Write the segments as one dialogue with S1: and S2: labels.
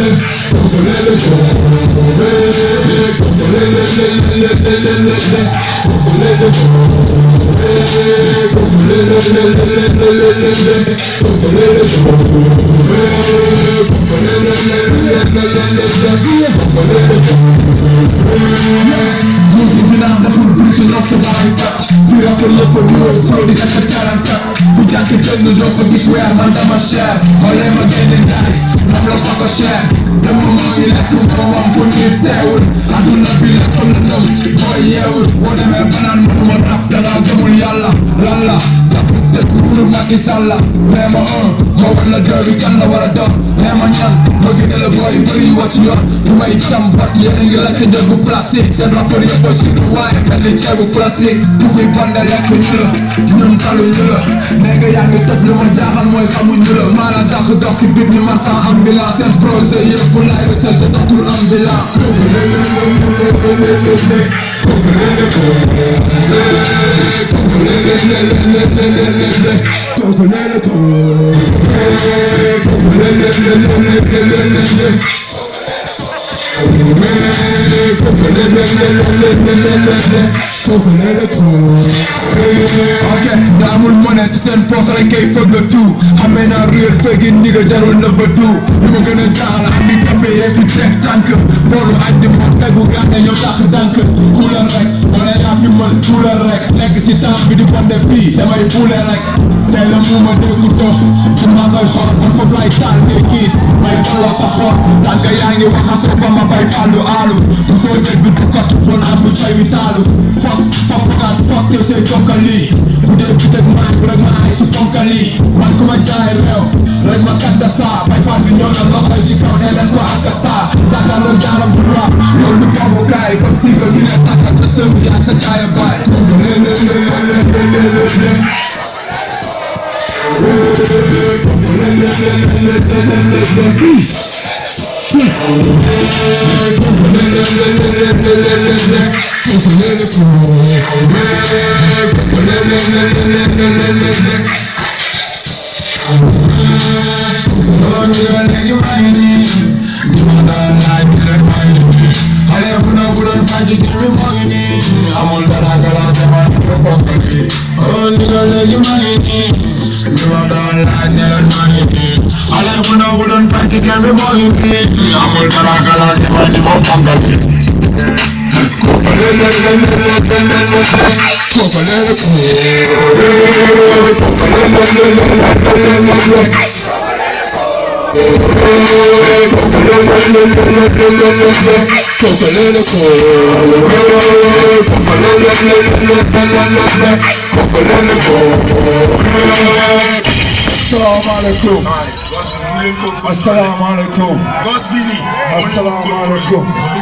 S1: Gën a la booy yu bëri yu wàcc yoon ñu may cam bat yéen a ngi lakk njëg bu plastique seen rapport yëpp a suñu waaye mel ni ceebu plastique bu fi bande lekk ñu la ñun talu ñu la nee nga yaa ngi tëb li ma jaaxal mooy xamuñu la maanaam dàq dox si biir ni marchand ambulant seen projet yëpp laay ba seen sa doxul ambulant ok daamul monnaie si seen poos rek kay fëgg دعم المنى سيسان فوصل كيف بدو حمينا رير فاقي النيجا دارو النبدو نمو كنا tànk. Boolu añ di moom tegu gànne ñoo tax dànk kuulal rek wala yaa fi mën. Kuulal rek nekk si temps bi di bonde fii. Damay puule rek. Tey la mu ma déggu dox bu ma koy xor may balloo sa xor tànk yaa ma fàllu soo dégg du kost fon am bu say kokkali bu dee bi teg maay bu rek maay si konkali man ku ma jaay réew rek ma katta saa. Bay fi ñëw na loxo kaw nee leen ko ak saa. Jàkkaarloo jaaram bu rap loolu du foofu kaay comme si nga Alagbuna wouldn't practice everybody paid. I'm going to call us everybody
S2: up on the
S1: beat.
S2: Coca-Cola,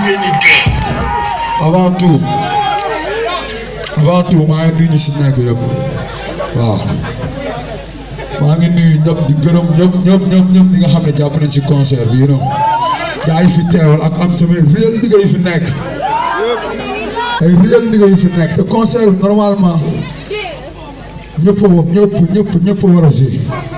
S2: ngeen di dee.
S1: avant tout avant tout maa ngi nuyu ñu si nekk yëpp. Waaw. Maa ngi nuyu ñëpp di gërëm ñëpp ñëpp ñëpp ñëpp ñi nga xam ne jàpp nañ si concert bi know. Gars yi fi teewal ak am samay réel liggéey yu fi nekk. Ay réel liggéey yu fi nekk. Te concert bi normalement ñëpp a ñëpp ñëpp ñëpp war a bu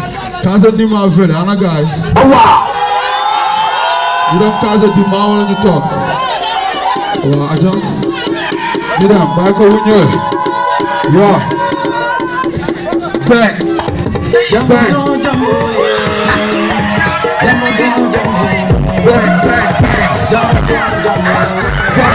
S1: Casa di ma vele ana gaay ñu dem Casa di ma wala ñu toog waaw aja ñu dem bàyyi ko bu ñëwee yoo bang bang bang bang bang